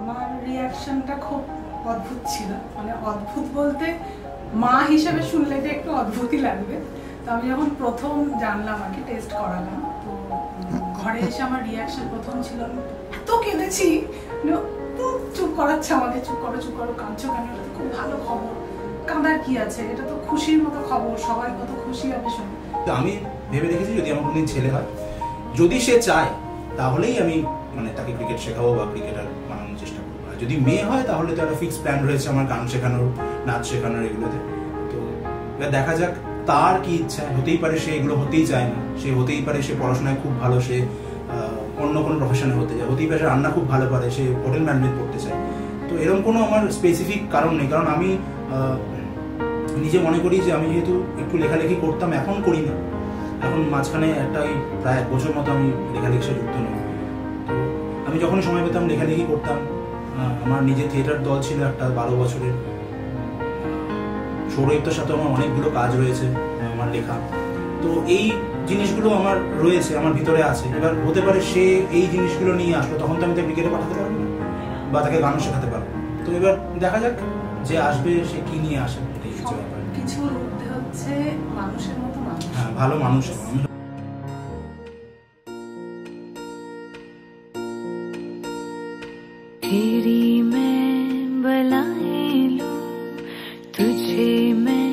আমার রিয়াকশনটা খুব অদ্ভুত ছিল। মানে অদ্ভুত বলতে মা হিসেবে শুনলে এটা একটু অদ্ভুতই লাগবে। তো আমি যখন প্রথম জানলাম আর কি টেস্ট করালাম তো ঘরে এসে আমার রিয়াকশন প্রথম ছিল এত কেঁদেছি? মানে, চুপ করাচ্ছে আমাকে চুপ করো চুপ করো কাঁদছো কেন? এটা তো খুব ভালো খবর। কাঁদার কি আছে? এটা তো খুশির মতো খবর সবাই কত খুশি হবে শুনে। আমি ভেবে দেখেছি যদি আমার কোনোদিন ছেলে হয় যদি সে চায় তাহলেই আমি মানে তাকে ক্রিকেট শেখাবো বা ক্রিকেটার বানানোর চেষ্টা করব। আর যদি মেয়ে হয়, তাহলে তো একটা ফিক্স প্ল্যান রয়েছে আমার গান শেখানোর, নাচ শেখানোর এগুলোতে। তো এবার দেখা যাক, তার কি ইচ্ছা, হতেই পারে সে এগুলো হতেই চায় না। সে হতেই পারে সে পড়াশোনায় খুব ভালো, সে অন্য কোনো প্রফেশনে হতে যায় হতেই পারে রান্না খুব ভালো পারে, সে হোটেল ম্যানেজমেন্ট পড়তে চায়। তো এরকম কোনো আমার স্পেসিফিক কারণ নেই। কারণ আমি নিজে মনে করি যে আমি যেহেতু একটু লেখালেখি করতাম, এখন করি না। এখন মাঝখানে একটা প্রায় এক বছর মতো আমি লেখালেখির সাথে যুক্ত নই। আমি যখন সময় পেতাম লেখালেখি করতাম আমার নিজের থিয়েটার দল ছিল একটা বারো বছরের। সৌরয়িত্তর সাথে আমার অনেকগুলো কাজ রয়েছে আমার লেখা। তো এই জিনিসগুলো আমার রয়েছে আমার ভিতরে আছে। এবার হতে পারে সে এই জিনিসগুলো নিয়ে আসলো তখন তো আমি তাকে ক্রিকেটে পাঠাতে পারব না বা তাকে গানও শেখাতে পারব। তো এবার দেখা যাক যে আসবে সে কি নিয়ে আসে এটাই হচ্ছে ব্যাপার। কিছুর হচ্ছে মানুষের মতো মানুষ। হ্যাঁ ভালো মানুষ। तेरी मैं बलाएँ लूँ, तुझे मैं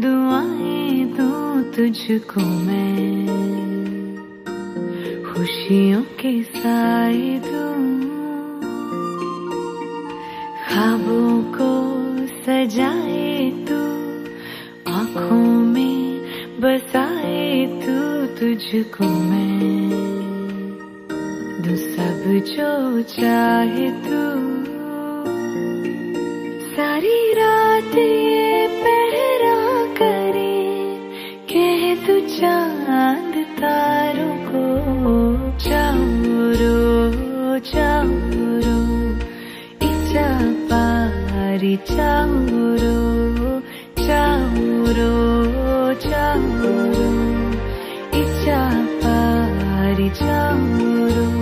दुआएँ दूँ, तुझको मैं खुशियों के साए दूँ। ख्वाबों को सजाए तू, आँखों में बसाए तू, तुझको मैं दू सब जो चाहे तू। सारी रात ये पहरा करे, कह तू चाँद तारों को जाओ रो जाओ रो, इच्छा पारी जाओ रो जाओ रो जाओ रो, इच्छा पारी जाओ रो।